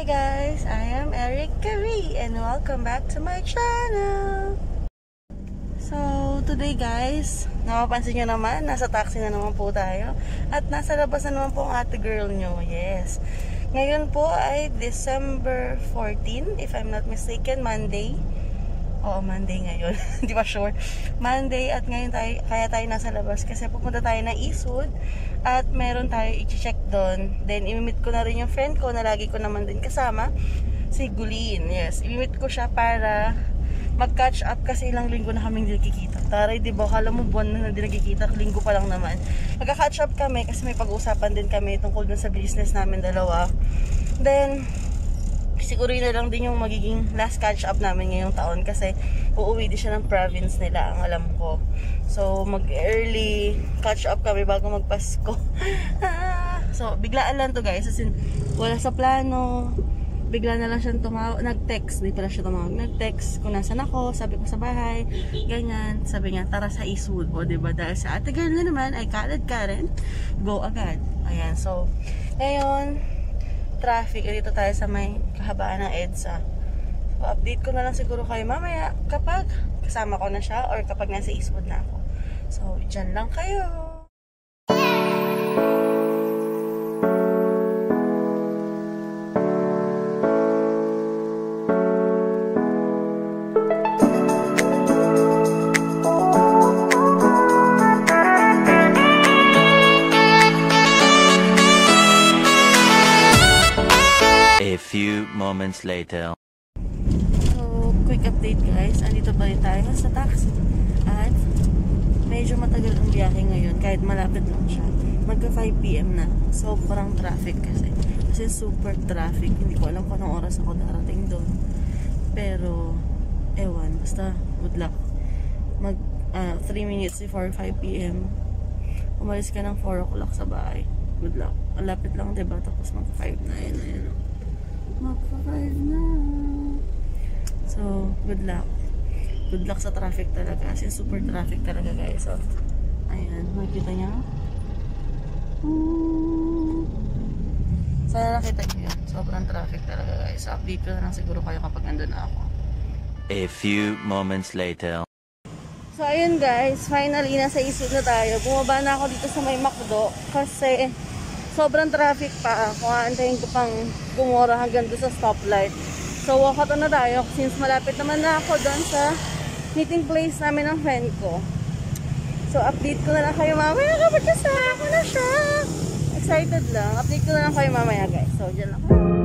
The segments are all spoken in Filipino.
Hi guys, I am Eric Curry and welcome back to my channel. So, today guys, napapansin nyo naman, nasa taxi na naman po tayo. At nasa labas na naman po ang ate girl nyo, yes. Ngayon po ay December 14, if I'm not mistaken, Monday. Oo, Monday ngayon. Hindi pa sure. Monday at ngayon tayo, kaya tayo nasa labas kasi pupunta tayo ng Eastwood at meron tayo i-check doon. Then, imimit ko na rin yung friend ko na lagi ko naman din kasama, si Gulin. Yes, imimit ko siya para mag-catch up kasi ilang linggo na kaming nagkikita. Taray, di ba? Kala mo buwan na hindi nagkikita, linggo pa lang naman. Magka-catch up kami kasi may pag-uusapan din kami tungkol dun sa business namin dalawa. Then, siguro yun na lang din yung magiging last catch up namin ngayong taon kasi uuwi din siya ng province nila ang alam ko. So mag early catch up kami bago magpasko. so biglaan lang to guys. As in wala sa plano. Bigla na lang siyang tumawag, nag-text, di pala siya tumawag, nag-text kung nasan ako, sabi ko sa bahay, ganyan, sabi niya, tara sa Eastwood, o diba, dahil sa ate girl na naman, ay kalad ka rin, go agad, ayan, so, ngayon, traffic. Dito tayo sa may kahabaan ng EDSA. So, update ko na lang siguro kayo mamaya kapag kasama ko na siya or kapag nasa Eastwood na ako. So, dyan lang kayo. Moments later. So, quick update guys. Andito pa rin tayo sa taxi. At medyo matagal ang biyahe ngayon kahit malapit lang siya. Magka 5pm na. Sobrang traffic kasi. Kasi super traffic. Hindi ko alam kung anong oras ako darating doon. Pero, ewan. Basta, good luck. Mag 3 minutes before 5pm. Umalis ka ng 4 o'clock sa bahay. Good luck. Ang lapit lang, diba? Tapos mag 5 na yun. Ayun. Magpa-5 na. So, good luck. Good luck sa traffic talaga. Kasi super traffic talaga guys. So, ayan. Makikita niya. Hmm. Sana nakita niyo yun. Sobrang traffic talaga guys. So, update ko na lang siguro kayo kapag nandun na ako. A few moments later. So, ayun guys. Finally, nasa isod na tayo. Bumaba na ako dito sa may McDo. Kasi, sobrang traffic pa. Kung aantayin ko pang gumora hanggang doon sa stoplight. So, walk out na tayo. Since malapit naman na ako doon sa meeting place namin ng friend ko. So, update ko na lang kayo mamaya kapag kasama ko na siya. Excited lang. Update ko na lang kayo mamaya guys. So, dyan lang.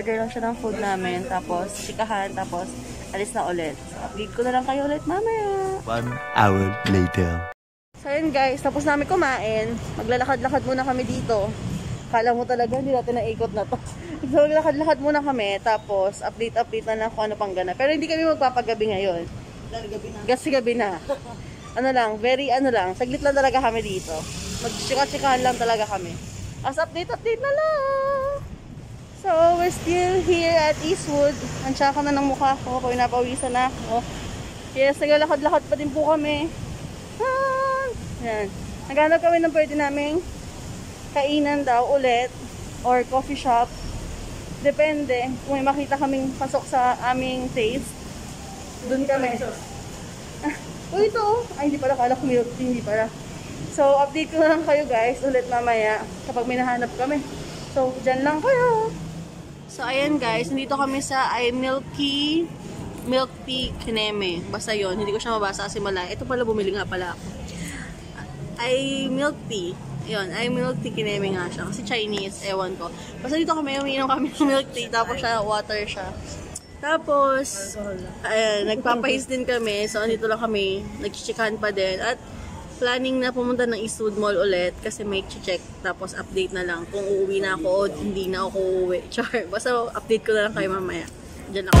Umu-order lang siya ng food namin, tapos chikahan, tapos alis na ulit. So, update ko na lang kayo ulit mamaya. One hour later. So, ayun guys, tapos namin kumain. Maglalakad-lakad muna kami dito. Kala mo talaga, hindi natin naikot na to. so, maglakad-lakad muna kami, tapos update-update na lang kung ano pang gana. Pero hindi kami magpapagabi ngayon. Kasi gabi na. ano lang, very ano lang, saglit lang talaga kami dito. Magchika-chikahan lang talaga kami. As update-update na lang. So, we're still here at Eastwood. Ansya ko na ng mukha ko. Pinapawisan na ako. Yes, naglalakad-lakad pa din po kami. Ah, yan. Naghanap kami ng pwede naming kainan daw ulit or coffee shop. Depende. Kung may makita kaming pasok sa aming taste, dun kami. Oh, ito oh. Ay, hindi pala. Kala ko milk. Hindi pala. So, update ko lang kayo guys ulit mamaya kapag may nahanap kami. So, dyan lang kayo. So, ayan guys. Nandito kami sa I Milky Milk Tea Kineme. Basta yon Hindi ko siya mabasa kasi mala. Ito pala bumili nga pala ako. I Milk Tea. Yun, ay milk tea kineme nga siya. Kasi Chinese, ewan ko. Basta dito kami, umiinom kami ng milk tea. Tapos siya, water siya. Tapos, ayan, nagpapahis din kami. So, andito lang kami. Nagchichikahan pa din. At planning na pumunta ng Eastwood Mall ulit kasi may check tapos update na lang kung uuwi na ako o hindi na ako uuwi. Char. Basta update ko na lang kayo mamaya. Diyan ako.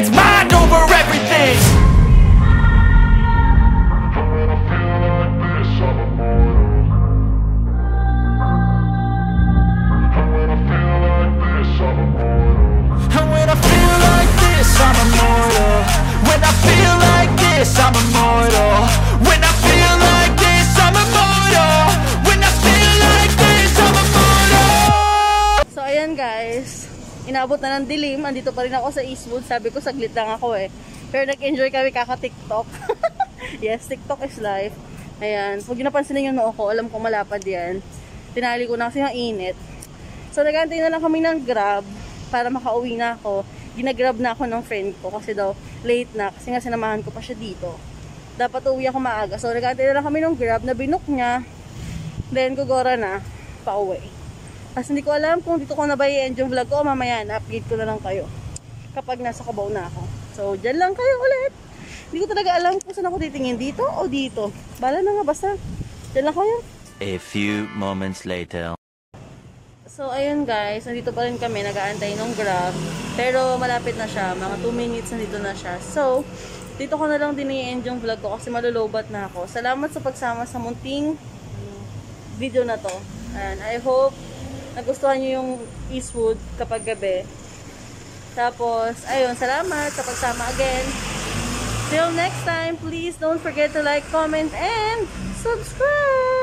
it's my Inabot na ng dilim. Andito pa rin ako sa Eastwood. Sabi ko, saglit lang ako eh. Pero nag-enjoy kami kaka-TikTok. yes, TikTok is life. Ayan. Pag napansin ninyo noo ko, alam ko malapad yan. Tinali ko na kasi ang init. So, nagantay na lang kami ng grab para makauwi na ako. Ginagrab na ako ng friend ko kasi daw late na kasi nga sinamahan ko pa siya dito. Dapat uwi ako maaga. So, nagantay na lang kami ng grab na binook niya. Then, gugora na. Pauwi. Kasi hindi ko alam kung dito ko na ba i-end yung vlog ko o mamaya na update ko na lang kayo. Kapag nasa Cubao na ako. So, dyan lang kayo ulit. Hindi ko talaga alam kung saan ako titingin. Dito o dito. Bala na nga basta. Dyan lang kayo. A few moments later. So, ayun guys. Nandito pa rin kami. Nag-aantay ng grab. Pero malapit na siya. Mga 2 minutes nandito na siya. So, dito ko na lang din i-end yung vlog ko kasi malulubat na ako. Salamat sa pagsama sa munting video na to. And I hope nagustuhan nyo yung Eastwood kapag gabi. Tapos, ayun, salamat sa pagsama again. Till next time, please don't forget to like, comment, and subscribe!